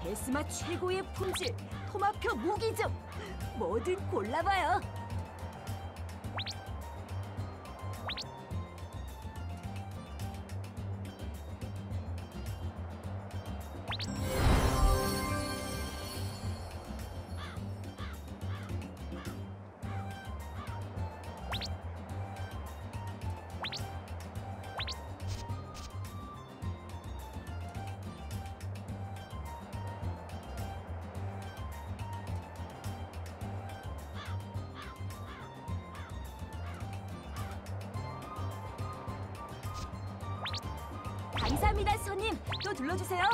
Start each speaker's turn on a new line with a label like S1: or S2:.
S1: 베스마 최고의 품질, 토마표 무기점. 뭐든 골라봐요. 감사합니다, 손님. 또 둘러주세요.